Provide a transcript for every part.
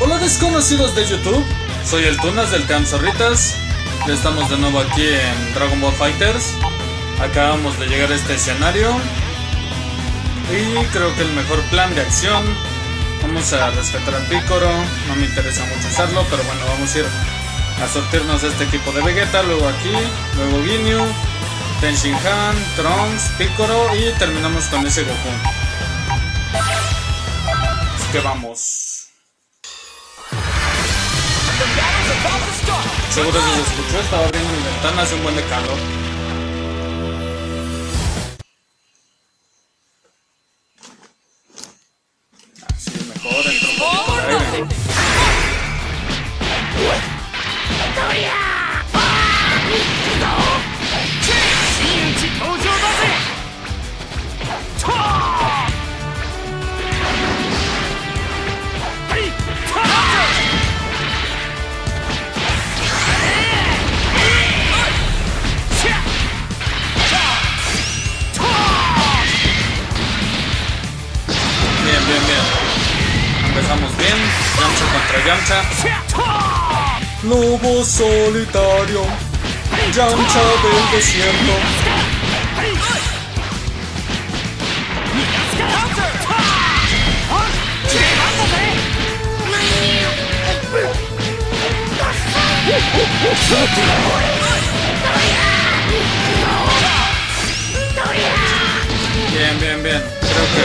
Hola desconocidos de YouTube, soy el Tunas del Team Zorritas. Ya estamos de nuevo aquí en Dragon Ball Fighters. Acabamos de llegar a este escenario. Y creo que el mejor plan de acción. Vamos a rescatar a Picoro. No me interesa mucho usarlo, pero bueno, vamos a ir a sortirnos este equipo de Vegeta. Luego aquí, luego Ginyu, Tenshinhan, Trunks, Picoro y terminamos con ese Goku. Así que vamos. Seguro si se escuchó, estaba abriendo mi ventana, hace un buen de calor. Así mejor, solitario. Yamcha del desierto. Bien, bien, bien. Creo que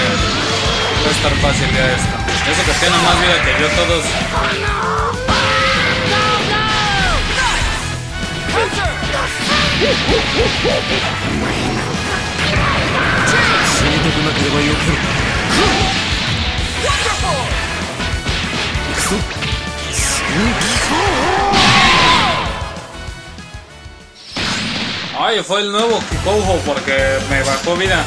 va a estar fácil ya esto. Eso que tiene más vida que yo todos. Ay, fue el nuevo Kikoujo porque me bajó vida.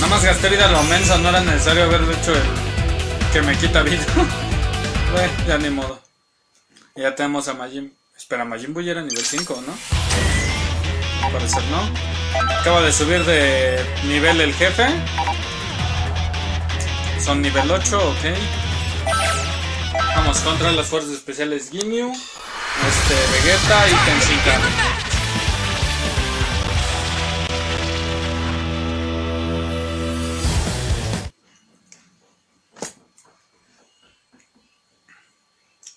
Nada más gasté vida lo menso, no era necesario haberlo hecho el que me quita vida. ya ni modo. Ya tenemos a Majin. Espera, Majin Buu ya era nivel 5, ¿no? Al parecer no. Acaba de subir de nivel el jefe. Son nivel 8, ok. Vamos contra las fuerzas especiales Ginyu, este Vegeta y Tenshinhan.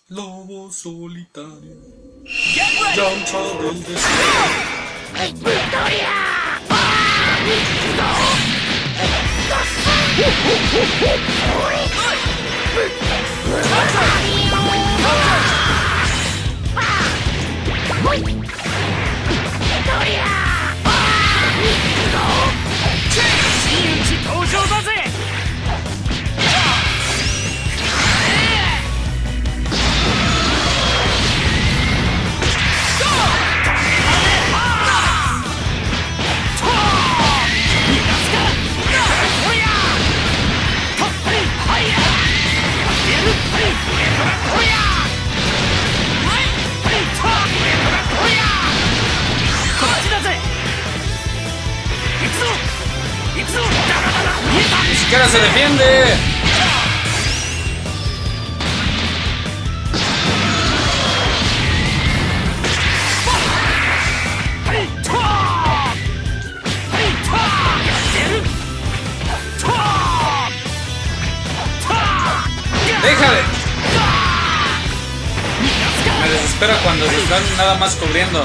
Lobo solitario. Yamcha del desierto. Ni Me desespera cuando se están nada más cubriendo.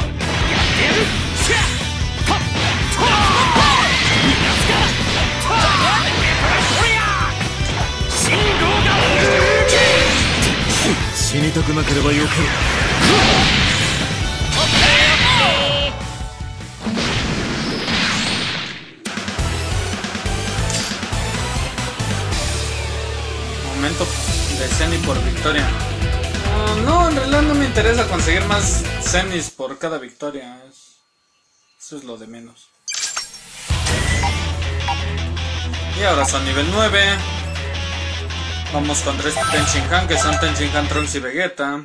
Momento de Zenny por victoria. Ah, no, en realidad interesa conseguir más Zenis por cada victoria. Es- Eso es lo de menos. Y ahora son nivel 9. Vamos contra este Tenshinhan, que son Tenshinhan, Trunks y Vegeta.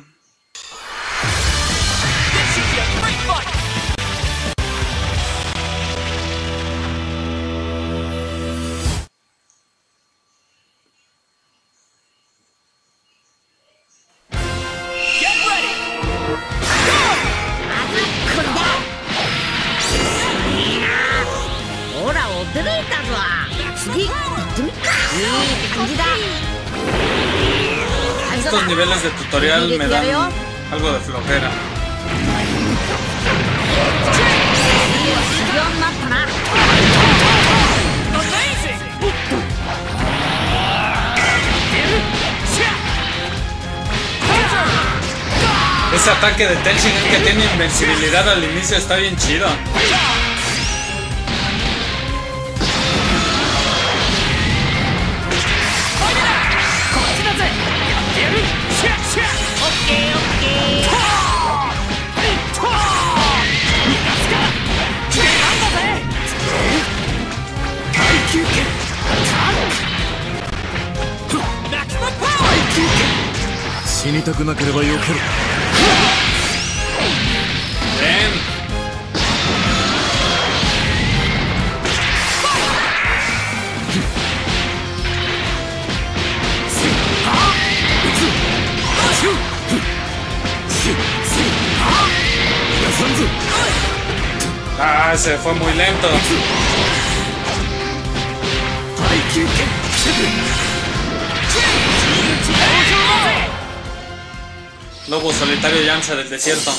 Tutorial me dan algo de flojera. Ese ataque de Tenshin que tiene invencibilidad al inicio está bien chido. にたくなければよけろああ、se fue muy lento. 耐。Lobo solitario Yamcha del desierto.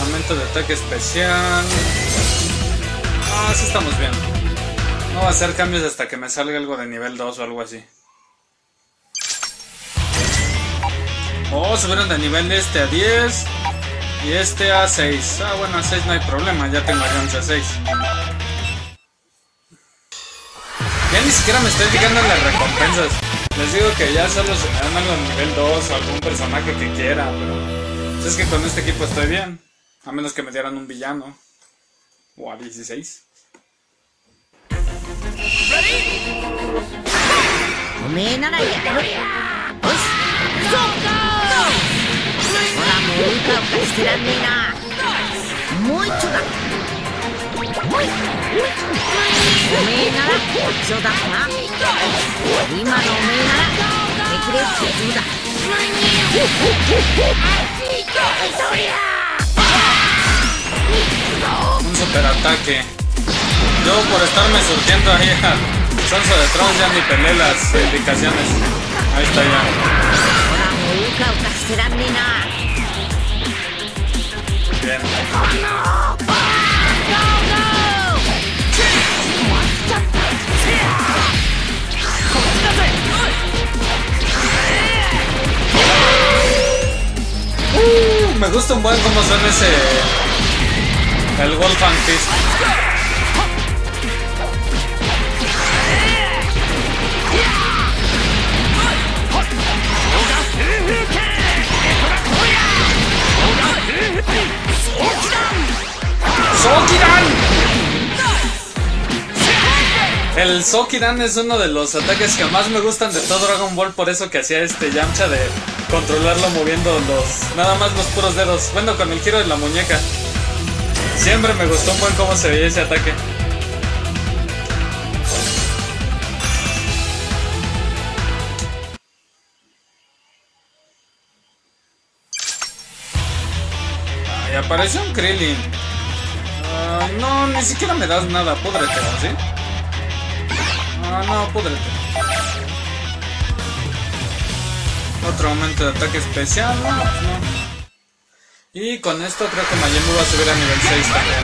Aumento de ataque especial. Ah, sí estamos bien. No va a hacer cambios hasta que me salga algo de nivel 2 o algo así. Oh, subieron de nivel este a 10 y este a 6. Ah, bueno, a 6 no hay problema, ya tengo a Yamcha 6. Ya ni siquiera me estoy fijando las recompensas. Les digo que ya solo se me dan algo nivel 2 o algún personaje que quiera, pero pues es que con este equipo estoy bien. A menos que me dieran un villano. O a 16. おめえならやるよしそうかほらもううかうかしてらんねえなもう一丁だおめえなら一丁だな今のおめえならめくれって言うだそりゃ Un super ataque. Yo por estarme surtiendo ahí a Sanso de Tron ya ni peleé las indicaciones. Ahí está ya. ほらもううかうかしてらんねえな Bien. Me gusta un buen cómo suena ese. El Wolfgang Fist. ¡Sokidan! El Sokidan es uno de los ataques que más me gustan de todo Dragon Ball, por eso que hacía este Yamcha de controlarlo moviendo los. nada más los puros dedos. Bueno, con el giro de la muñeca. Siempre me gustó un buen cómo se veía ese ataque. Ay, apareció un Krillin. Ah, no, ni siquiera me das nada, púdrete, ¿sí? Ah, no, púdrete. Otro aumento de ataque especial, no, pues no. Y con esto creo que Buu va a subir a nivel 6 también.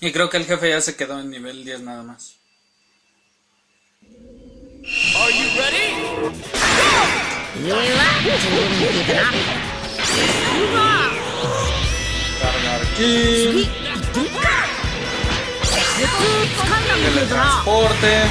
Y creo que el jefe ya se quedó en nivel 10 nada más. Are you aquí. Transporte.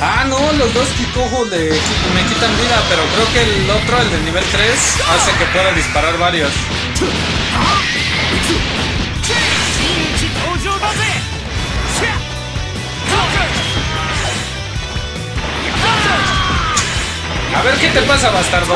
Ah, no, los dos Kikojo de, me quitan vida, pero creo que el otro, el de nivel 3, hace que pueda disparar varios. 真打登場だぜシャットーク A ver qué te pasa, bastardo.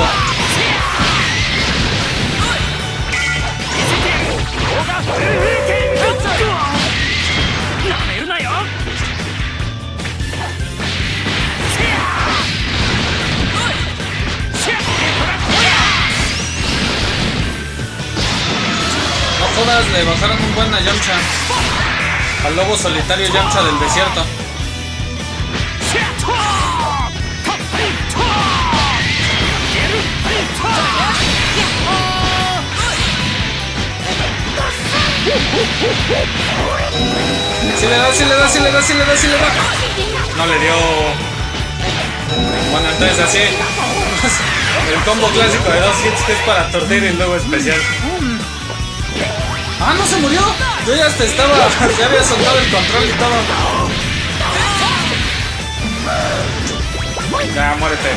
todas le bajaron un buen a Yamcha. Al lobo solitario Yamcha del desierto. Si le da, si le da, si le da, si le da, si le da. No le dio. Bueno, entonces así. El combo clásico de dos hits que es para torcer y luego especial. ¡Ah, no se murió! Yo ya hasta estaba. Ya había soltado el control y todo. Ya, muérete.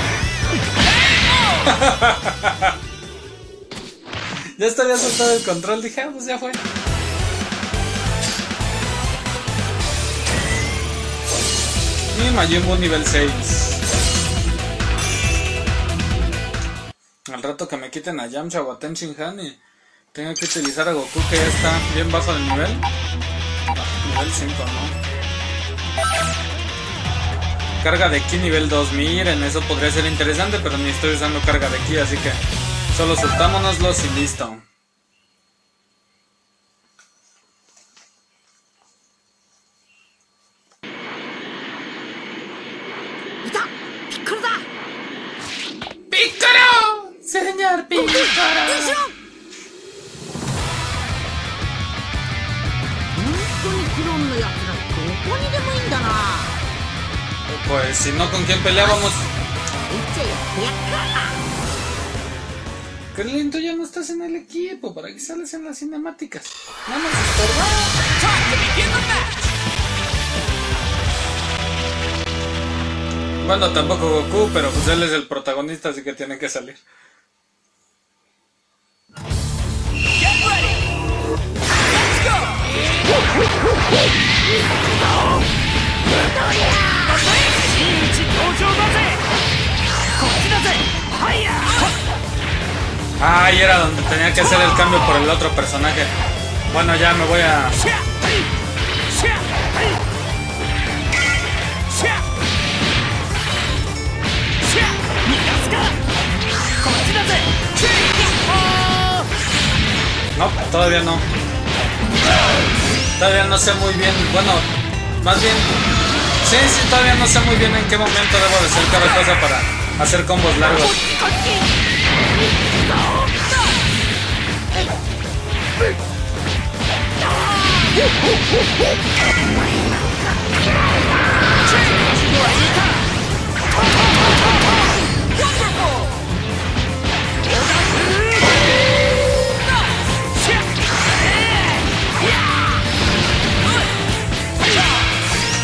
ya hasta había soltado el control. Dije, ah, pues ya fue. Y Majin Buu nivel 6. Al rato que me quiten a Yamcha o a Ten y tengo que utilizar a Goku que ya está bien bajo del nivel. nivel 5, ¿no? Carga de ki nivel 2, miren, eso podría ser interesante, pero ni estoy usando carga de ki, así que solo soltámonoslos y listo. ¡Pícaro! ¡Señor Pícaro! 当にクローンのやつらどこにでもいいんだな Pues si no, ¿con quién peleábamos? いっちゃやってやっか Krillin, tú ya no estás en el equipo, ¿para qué sales en las cinemáticas? No nos estorbas. Time to begin the match Bueno, tampoco Goku, pero pues él es el protagonista, así que tiene que salir. Ahí era donde tenía que hacer el cambio por el otro personaje. Bueno, ya me voy a... No, todavía no. Todavía no sé muy bien. Bueno, más bien... Sí, sí, todavía no sé muy bien en qué momento debo de hacer cada cosa para hacer combos largos.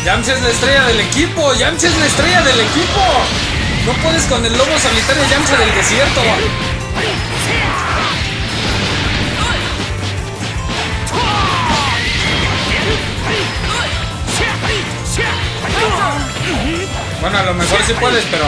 Yamcha es la estrella del equipo. Yamcha es la estrella del equipo. No puedes con el lobo solitario Yamcha del desierto. Bueno, a lo mejor sí puedes, pero...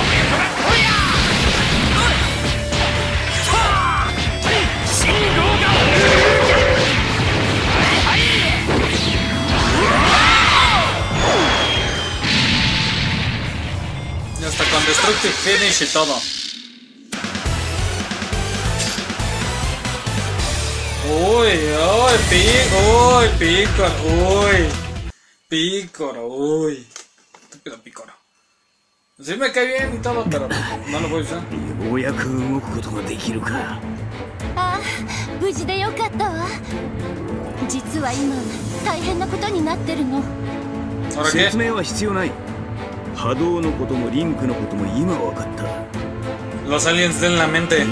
Destructive Finish y todo. Uy, uy, Pícoro, uy, Pícoro, uy. Pícoro, uy. Estúpido Pícoro. Sí me cae bien y todo, pero no lo voy a usar. ようやく動くことができるかああ無事でよかったわ実は今大変なことになってるの ¿Ahora qué? 説明は必要ない波動のこともリンクのことも今分かった。Los aliens den la mente.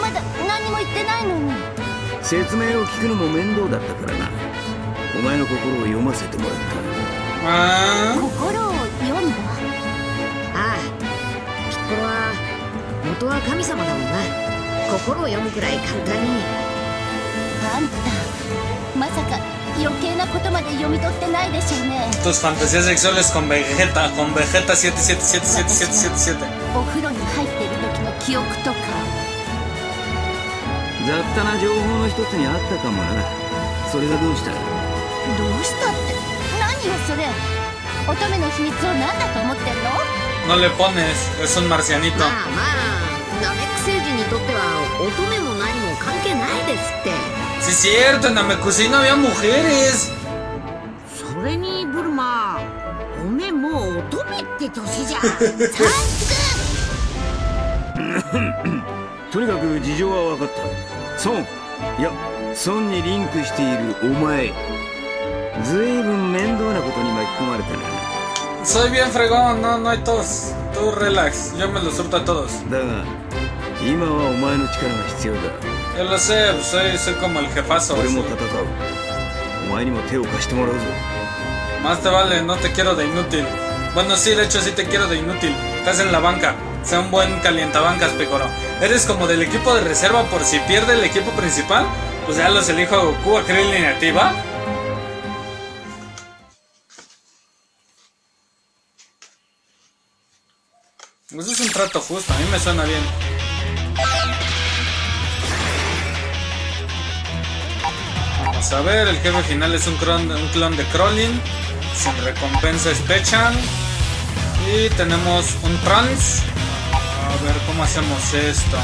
まだ何も言ってないのに。説明を聞くのも面倒だったからな。お前の心を読ませてもらった。Ah, 心を読んだ？ああ。ピッコロは元は神様だもんな。心を読むくらい簡単に。あんたまさか余計なことまで読み取ってないでしょうね tus fantasías sexuales con Vegeta, con Vegeta 777777. お風呂に入ってる時の記憶とか雑多な情報の一つにあったかもなそれがどうしたどうしたって何よそれ乙女の秘密を何だと思ってんの No le pones, es un marcianito. ナメック星人にとっては乙女も何も関係ないですって。Sí, cierto, en había mujeres. それにブルマおめえもう乙女って年じゃ。とにかく事情は分かった。孫。いや孫にリンクしているお前。ずいぶん面倒なことに巻き込まれたな Soy bien fregón, no, no hay tos. Tú relax, yo me lo surto a todos. だが Yo lo sé, soy, soy como el jefazo. Más te vale, no te quiero de inútil. Bueno, sí, de hecho sí te quiero de inútil. Estás en la banca. Sea un buen calientabancas, Pecoro. Eres como del equipo de reserva por si pierde el equipo principal. Pues ya los elijo a Goku, a Krillin y a ti, ¿va? Pues es un trato justo, a mí me suena bien. A ver, el jefe final es un clon, un clon de Krolin. Sin recompensa es Pechan. Y tenemos un Trans. A ver cómo hacemos esto.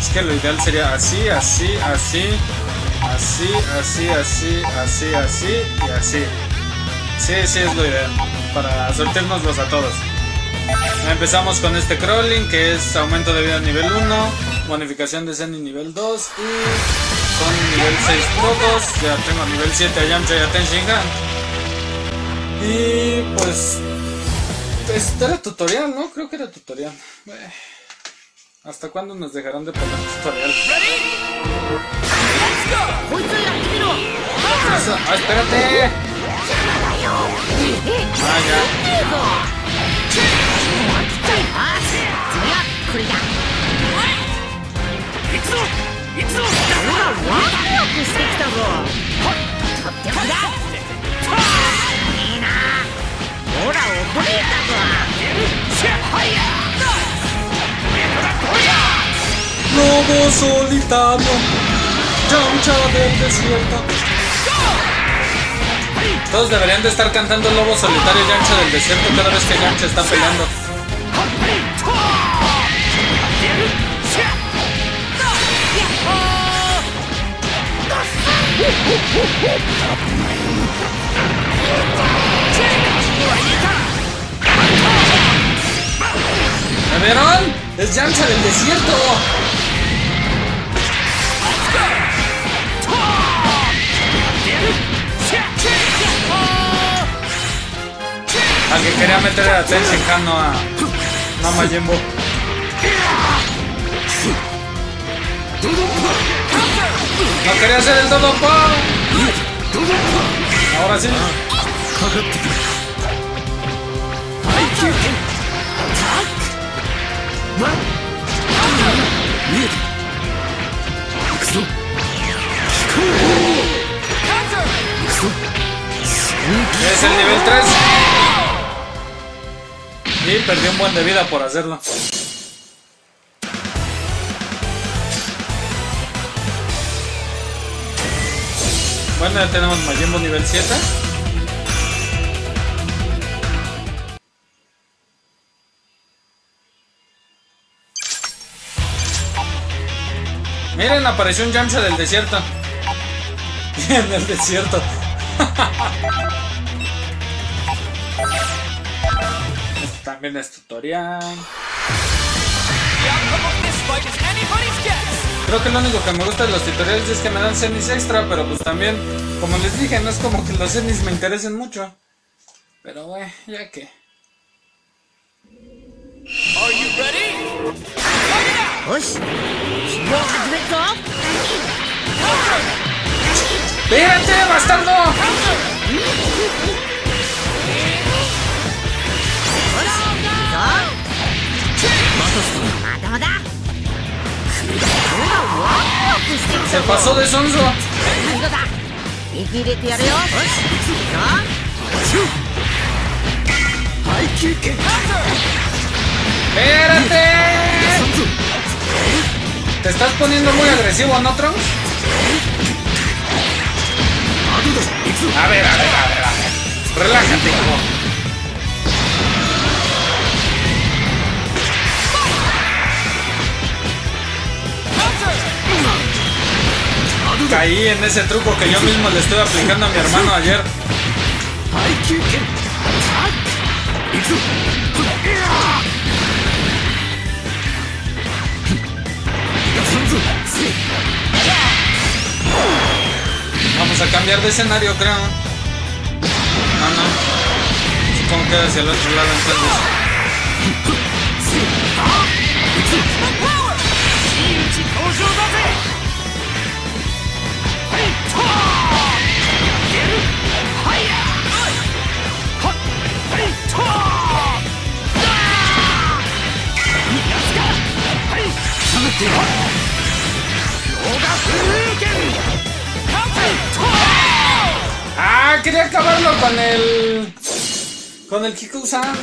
Es que lo ideal sería así, así, así. Así, así, así, así, así y así. Sí, sí es lo ideal. Para sorteárnoslos a todos. Empezamos con este crawling que es aumento de vida nivel 1, bonificación de Zen y nivel 2 y son nivel 6 todos, ya tengo nivel 7 a Yamcha y a Tenshinhan. Y pues, pues este era tutorial, ¿no? Creo que era tutorial. Eh, ¿Hasta cuándo nos dejarán de poner tutorial? Ah, espérate. Ah, ya. Lobo solitario, Yamcha del desierto. Todos deberían de estar cantando Lobo solitario Yamcha del desierto cada vez que Yamcha está peleando. ¿Me vieron? ¡Es Yamcha del desierto! Al que quería meter a Tenshinhan a, no a Majin Buu. No quería hacer el todo Ahora sí. Es el nivel 3. Y perdí un buen de vida por hacerlo. Bueno, ya tenemos Majin Buu nivel 7. Miren, apareció un Yamcha del desierto. En el desierto. También es tutorial. Creo que lo único que me gusta de los tutoriales es que me dan cenis extra, pero pues también, como les dije, no es como que los cenis me interesen mucho. Pero güey, ya que. Are bastardo! pasó de sonso. ¡Espérate! ¿Te estás poniendo muy agresivo, no, Trunks? A ver, a ver, a ver, a ver. Relájate, hijo. caí en ese truco que yo mismo le estoy aplicando a mi hermano ayer. Vamos a cambiar de escenario, creo. Ah, no. Supongo que hacia el otro lado entonces. Ah, quería acabarlo con el. Con el Kiku-san.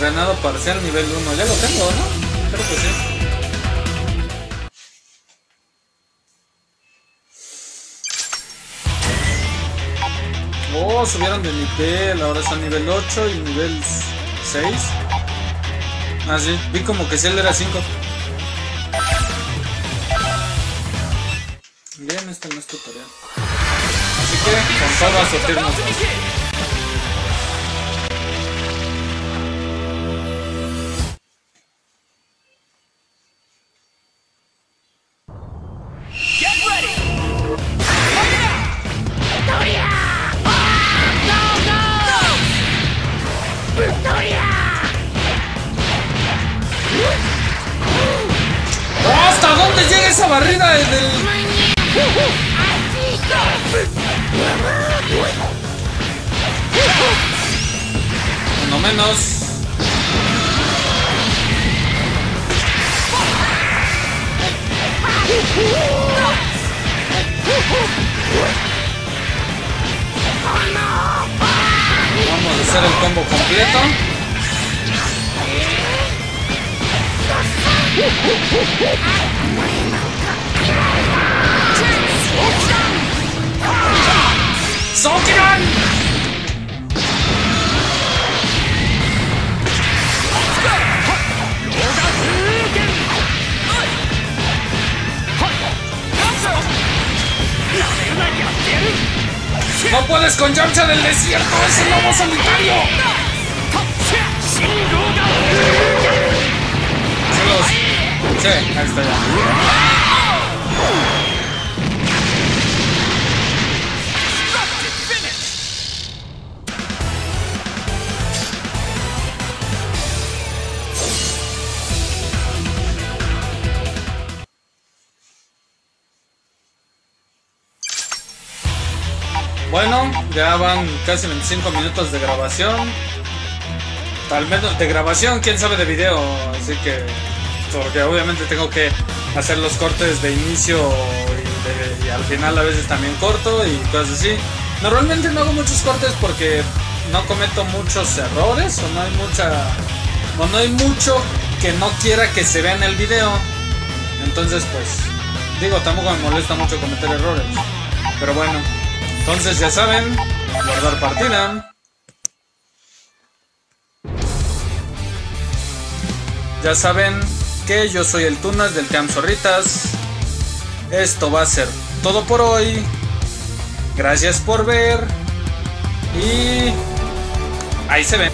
Granado parcial nivel 1. Ya lo tengo, ¿no? Creo que sí. Oh, subieron de nivel. Ahora está nivel 8 y nivel 6. Ah, sí. Vi como que si él era 5. Bien, este no es tutorial. Así que con todo a surtirnos. Barrida desde el... No menos. Vamos a hacer el combo completo. ¡Sokiran! ¡No puedes con Yamcha del desierto! ¡Es el lobo solitario! Celos. Sí, ahí está ya. Bueno, ya van casi 25 minutos de grabación. Al menos de grabación, quién sabe de video. Así que, porque obviamente tengo que hacer los cortes de inicio y, de- y al final a veces también corto y cosas así. Normalmente no hago muchos cortes porque no cometo muchos errores o no hay mucha. o no hay mucho que no quiera que se vea en el video. Entonces, pues, digo, tampoco me molesta mucho cometer errores. Pero bueno, entonces ya saben, guardar partida. Ya saben que yo soy el Tunas del Team Zorritas. Esto va a ser todo por hoy. Gracias por ver. Y ahí se ven.